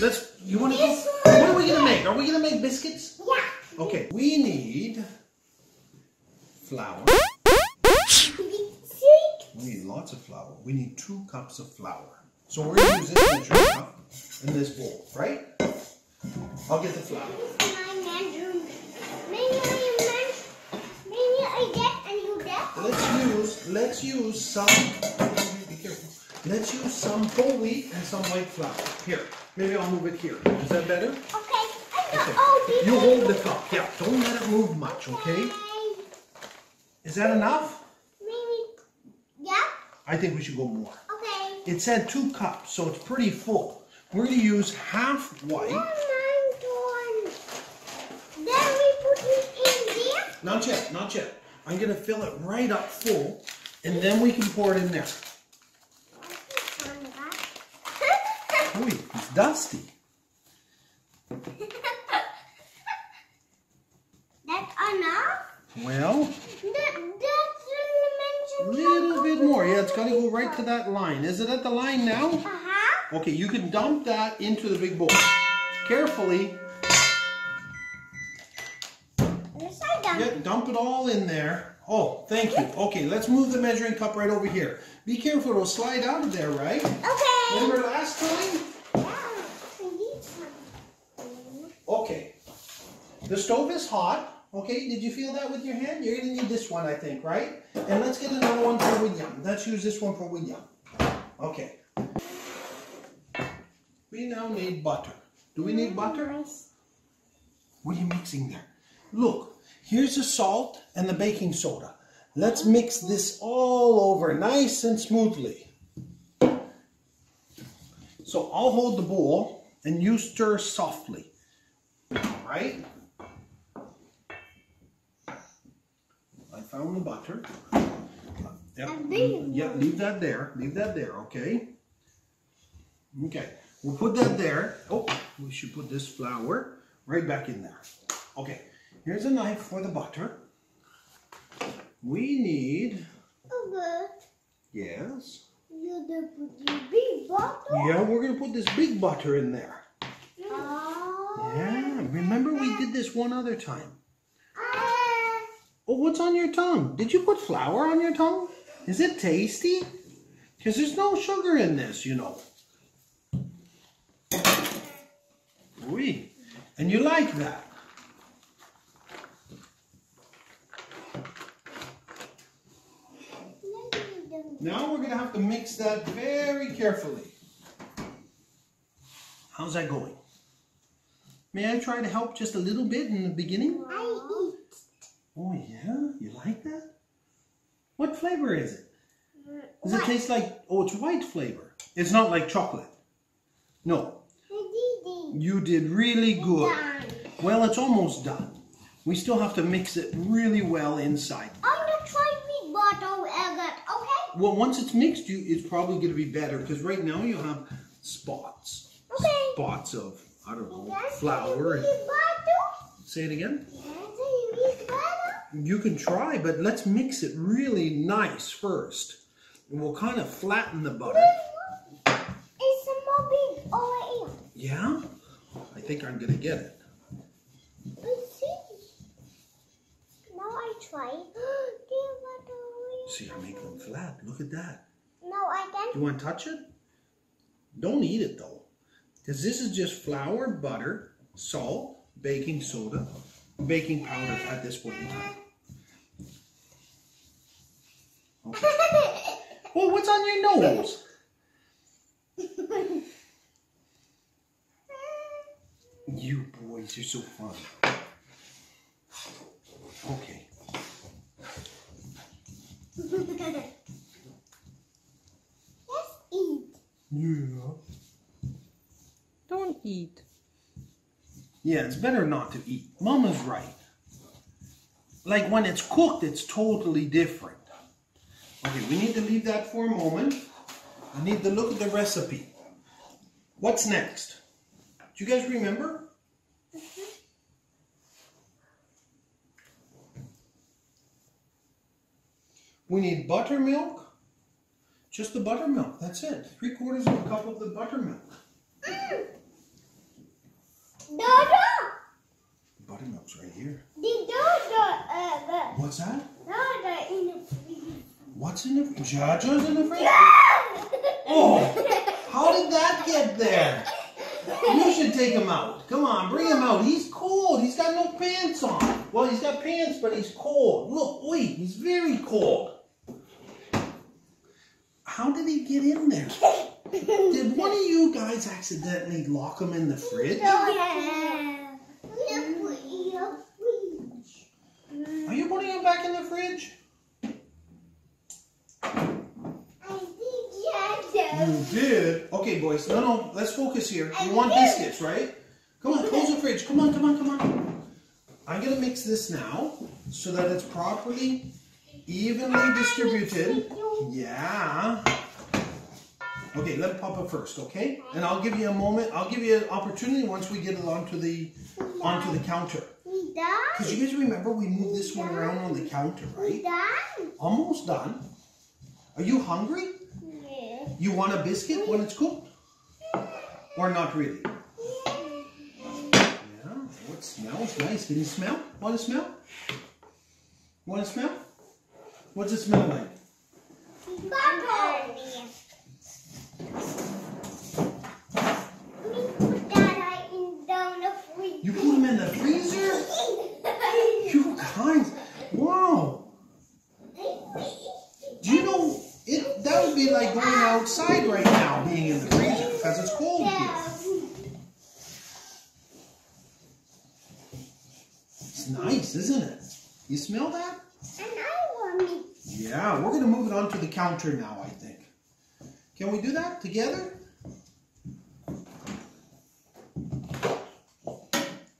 let's, you want to go, what are we going to make? Are we going to make biscuits? Yeah. Okay, we need flour. We need lots of flour. We need two cups of flour. So we're to use this measuring cup and this bowl, right? I'll get the flour. This is my bedroom. Maybe I. Maybe I get and you. Let's use, let's use some, be careful. Let's use some whole wheat and some white flour. Here, maybe I'll move it here. Is that better? Okay. Okay. Oh, all. You hold the cup. Yeah, don't let it move much, okay? Is that enough? Maybe. Yeah. I think we should go more. Okay. It said two cups, so it's pretty full. We're going to use half white. Oh, Done. Then we put it in there. Not yet, not yet. I'm going to fill it right up full, and then we can pour it in there. Ooh, it's dusty. That's enough. Well, That, that's little bit more. Yeah, it's got to go right to that line. Is it at the line now? Uh huh. Okay, you can dump that into the big bowl. Carefully, Yes, I done. yeah, dump it all in there. Oh, thank you. Okay, let's move the measuring cup right over here. Be careful, it'll slide out of there, right? Okay. Remember last time? Yeah, I need some. Okay. The stove is hot. Okay, did you feel that with your hand? You're gonna need this one, I think, right? And let's get another one for William. Let's use this one for William. Okay. We now need butter. Do we need butter? Nice. What are you mixing there? Look, here's the salt and the baking soda. Let's mix this all over nice and smoothly. So I'll hold the bowl and you stir softly. Right? Found the butter. Yep. Yeah, leave that there. Leave that there, okay? Okay, we'll put that there. Oh, we should put this flour right back in there. Okay, here's a knife for the butter. We need, Okay. yes. You the put the big bottle. Yeah, we're gonna put this big butter in there. Oh. Yeah, remember we did this one other time. Oh, what's on your tongue? Did you put flour on your tongue? Is it tasty? Because there's no sugar in this, you know. Oui. And you like that. Now we're going to have to mix that very carefully. How's that going? May I try to help just a little bit in the beginning? Oh yeah, you like that? What flavor is it? Does it taste like? Oh, it's white flavor. It's not like chocolate. No, you did really good. Well, it's almost done. We still have to mix it really well inside. I'm gonna try big bottle again. Okay. Well, once it's mixed, you it's probably going to be better because right now you have spots, Okay. spots of I don't know flour. And, big bottle. say it again. That's a big bottle. You can try, but let's mix it really nice first. And we'll kind of flatten the butter. It's a more big over here. Yeah? I think I'm gonna get it. Let's see. Now I try. See, I make them flat. Look at that. No, I Do can. you want to touch it? Don't eat it though. Because this is just flour, butter, salt, baking soda, baking powder at this point in time. Oh, what's on your nose? You boys, you're so fun. Okay. Let's eat. Yeah. Don't eat. Yeah, it's better not to eat. Mama's right. Like when it's cooked, it's totally different. Okay, we need to leave that for a moment. I need to look at the recipe. What's next? Do you guys remember? -hmm. We need buttermilk. Just the buttermilk, that's it. Three quarters of a cup of the buttermilk. Mm. Dada. Buttermilk's right here. The. What's that? What's in the fridge? Jaja's in the fridge? Oh, how did that get there? You should take him out. Come on, bring him out. He's cold. He's got no pants on. Well, he's got pants, but he's cold. Look, wait, he's very cold. How did he get in there? Did one of you guys accidentally lock him in the fridge? Yeah. The fridge. Are you putting him back in the fridge? I think Jaja. You did? Okay, boys. No, no. Let's focus here. You want biscuits, right? Come on, close the fridge. Come on, come on, come on. I'm gonna mix this now so that it's properly, evenly distributed. Yeah. Okay, let Papa first, okay? And I'll give you a moment. I'll give you an opportunity once we get it onto the onto the counter. Done? Because you guys remember we moved this one around on the counter, right? done? Almost done. Are you hungry? You want a biscuit when it's cooked? Or not really? Yeah, it smells nice. Can you smell? Want to smell? Want to smell? What's it smell like? Bubble. We put that in down the fridge. You put them in the freezer? You guys, wow. Do you know, it? that would be like going outside right now, being in the freezer, because it's cold here. It's nice, isn't it? You smell that? And I want me. Yeah, we're gonna move it onto the counter now, I think. Can we do that together?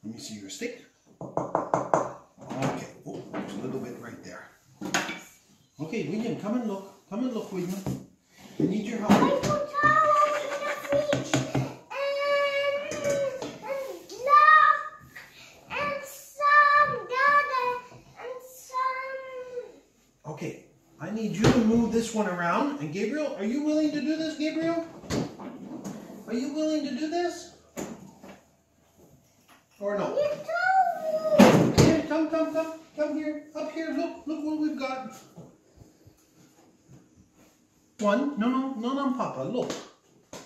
Let me see your stick. Okay, oh, there's a little bit right there. Okay, William, come and look. Come and look, William. I need your help. put towel in the fridge. And, and love. And some dada. And some. Okay, I need you to move this one around. And Gabriel, are you willing to do this, Gabriel? Are you willing to do this? Or no? You told me. Here, come, come, come, come here, up here. Look, look what we've got. One, no, no, no, no, Papa. Look,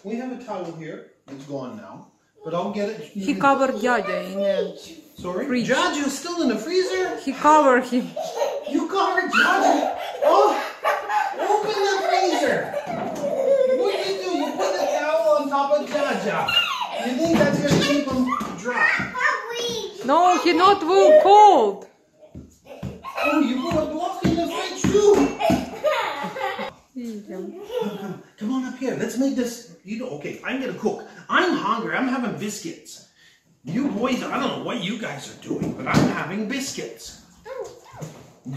we have a towel here. It's gone now, but I'll get it. He covered Jaja in the Sorry? fridge. is still in the freezer? He covered him. You covered Jaju? Oh! Open the freezer! What did you do? You put a towel on top of Jaja. Uh, you think that's gonna keep him dry? No, he not will cold. Oh, you put a block in the fridge too! Come, come, come on up here. Let's make this. You know, okay, I'm gonna cook. I'm hungry. I'm having biscuits. You boys, I don't know what you guys are doing, but I'm having biscuits.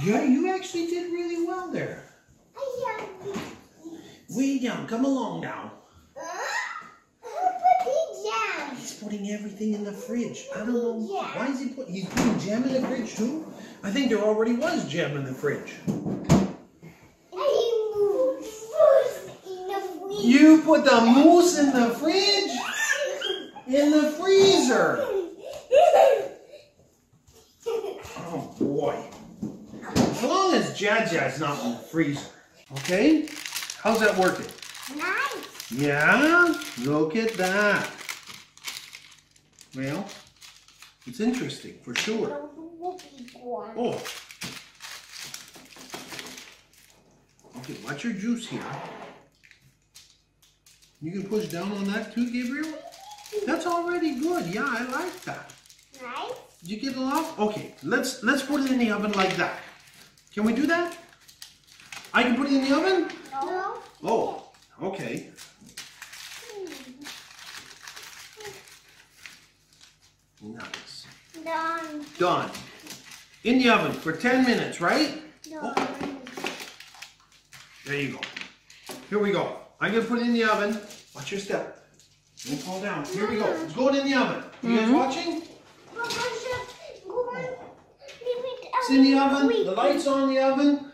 Yeah, you actually did really well there. William, come along now. He's putting everything in the fridge. I don't know. Yeah. Why is he put? He's putting jam in the fridge too. I think there already was jam in the fridge. You put the moose in the fridge, in the freezer. Oh boy. As long as Jaja's not in the freezer. Okay? How's that working? Nice. Yeah? Look at that. Well, it's interesting for sure. Oh. Okay, watch your juice here. You can push down on that too, Gabriel? That's already good. Yeah, I like that. Nice. Did you get it off? Okay, let's let's put it in the oven like that. Can we do that? I can put it in the oven? No. Oh, okay. Nice. Done. Done. In the oven for 10 minutes, right? Done. There you go. Here we go. I'm gonna put it in the oven. Watch your step. Don't fall down. Here we go. It's going in the oven. You guys mm-hmm. watching? Papa should go on. Leave it It's in the oven. The lights on the oven.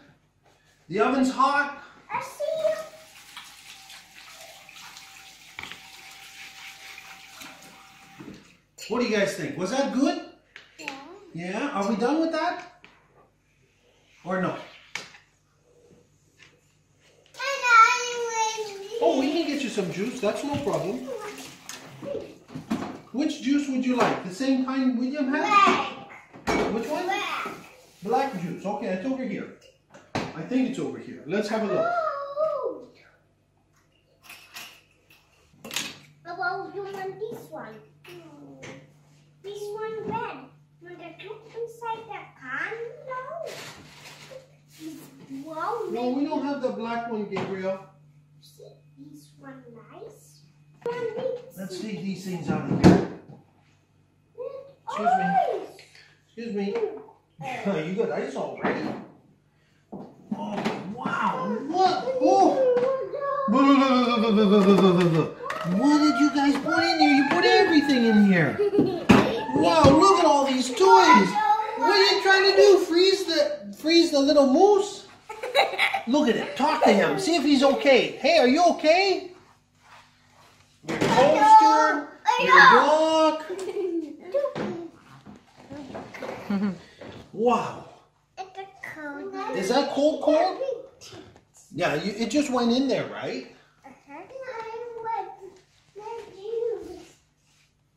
The oven's hot. I see you. What do you guys think? Was that good? Yeah. Yeah, are we done with that? Or no? Oh, we can get you some juice. That's no problem. Which juice would you like? The same kind William had? Which one? Black juice. Okay, it's over here. I think it's over here. Let's have a look. About you want this one? This one red. Want to look inside the can? No. No, we don't have the black one, Gabriel. See, one nice. Let's take these things out of here. Excuse me. Excuse me. you got ice already? Oh, wow. What? Oh. What did you guys put in here? You put everything in here. Wow, look at all these toys. What are you trying to do? Freeze the freeze the little moose? Look at it. Talk to him. See if he's okay. Hey, are you okay? Your coaster, your dog. Wow. It's a cold. Is that cold cold? Yeah, you, it just went in there, right?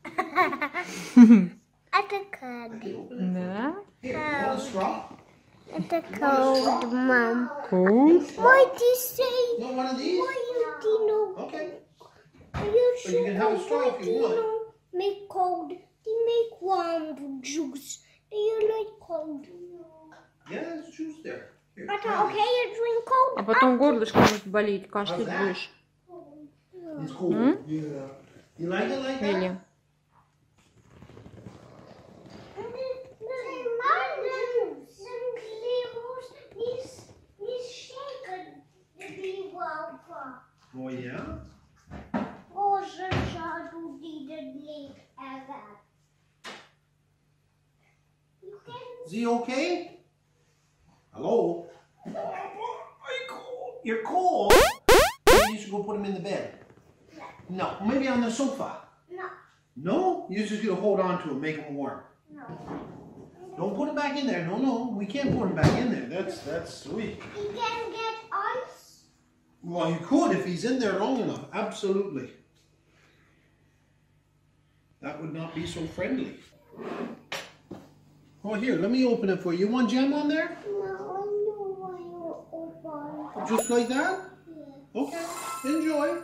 It's a cold. Да. Here, a straw? It's a cold, Mom. Cool. Why do you say? You want one of these? Why you Dino? Okay. Are you But you can have a straw if you want. Dino make cold. They make warm juice. Do you like cold? Yeah, there's juice there. Here, But try okay, you drink cold. А потом горлышко может болеть, кашлять How's that? будешь. this. It's cool. Yeah. You like it like that? Или... Oh yeah. Is he okay? Hello? You're cold. Maybe you should go put him in the bed. No. no. Maybe on the sofa. No. No? You're just going to hold on to him, make him warm. No. Don't put him back in there. No, no. We can't put him back in there. That's that's sweet. He can get ice? Well, he could if he's in there long enough. Absolutely. That would not be so friendly. Oh, here, let me open it for you. You want jam on there? No, I know why you open. Just like that? Yeah. Okay. Enjoy.